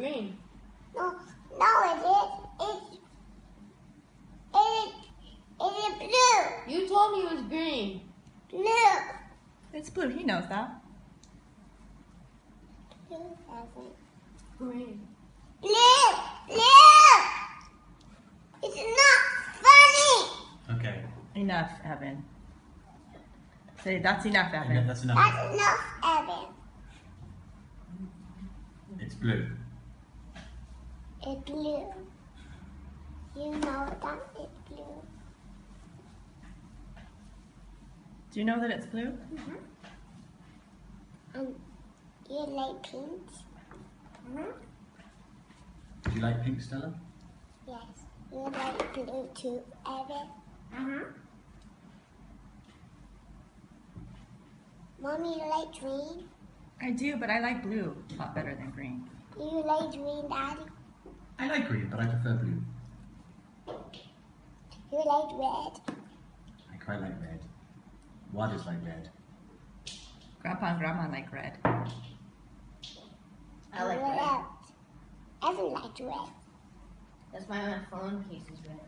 green. No, no, it is. It's it is blue. You told me it was green. Blue. It's blue. He knows that. Blue. Green. Blue. Blue. It's not funny. Okay. Enough, Evan. Say that's enough, Enough- Evan. That's enough. That's enough, Evan. It's blue. It's blue. You know that it's blue. Do you know that it's blue? Mhm. And you like pink? Mm-hmm. Do you like pink, Stella? Yes. You like blue too, Evan? Mm-hmm. Mommy, you like green? I do, but I like blue a lot better than green. Do you like green, Daddy? I like green, but I prefer blue. You like red? I quite like red. What is like red? Grandpa and Grandma like red. I like what red. else? Evan likes red. That's why my phone case is red.